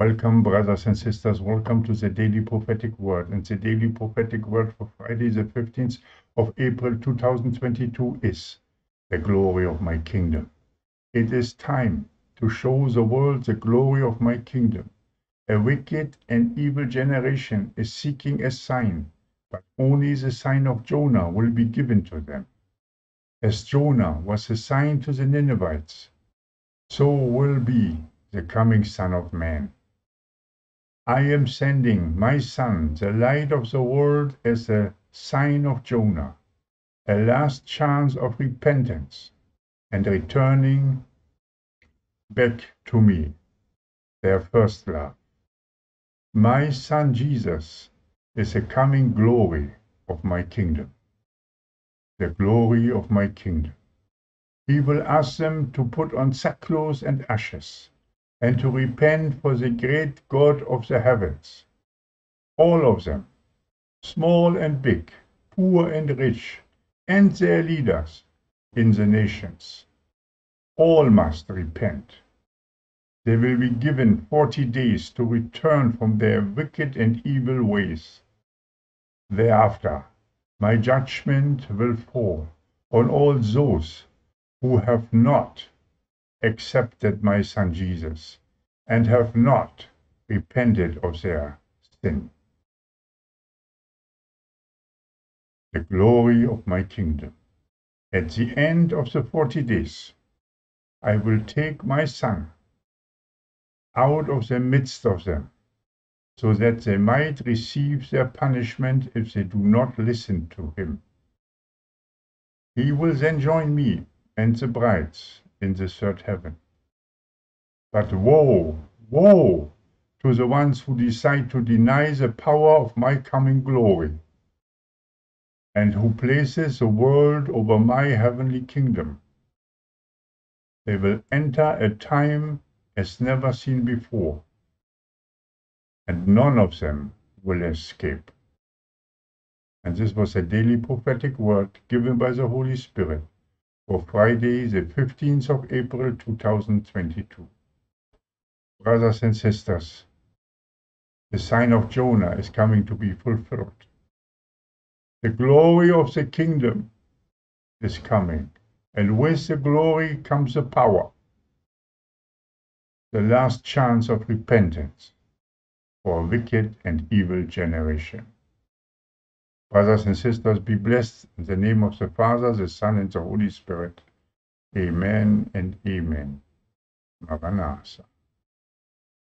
Welcome, brothers and sisters. Welcome to the Daily Prophetic Word. And the Daily Prophetic Word for Friday, the 15th of April 2022 is the glory of my kingdom. It is time to show the world the glory of my kingdom. A wicked and evil generation is seeking a sign, but only the sign of Jonah will be given to them. As Jonah was a sign to the Ninevites, so will be the coming Son of Man. I am sending my Son, the light of the world, as a sign of Jonah, a last chance of repentance and returning back to me, their first love. My Son Jesus is the coming glory of my kingdom, the glory of my kingdom. He will ask them to put on sackcloth and ashes and to repent for the great God of the heavens. All of them, small and big, poor and rich, and their leaders in the nations. All must repent. They will be given forty days to return from their wicked and evil ways. Thereafter, my judgment will fall on all those who have not accepted my Son Jesus and have not repented of their sin. The glory of my kingdom. At the end of the forty days, I will take my Son out of the midst of them, so that they might receive their punishment if they do not listen to him. He will then join me and the brides in the third heaven. But woe, woe to the ones who decide to deny the power of my coming glory, and who places the world over my heavenly kingdom. They will enter a time as never seen before, and none of them will escape. And this was a daily prophetic word given by the Holy Spirit for Friday, the 15th of April 2022. Brothers and sisters, the sign of Jonah is coming to be fulfilled. The glory of the kingdom is coming, and with the glory comes the power, the last chance of repentance for a wicked and evil generation. Brothers and sisters, be blessed in the name of the Father, the Son, and the Holy Spirit. Amen and amen. Maranatha.